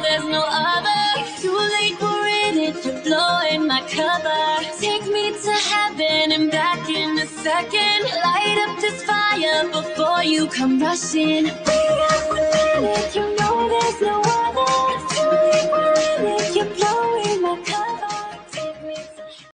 there's no other. It's too late for it if you're blowing my cover. Take me to heaven and back in a second. Light up this fire before you come rushing.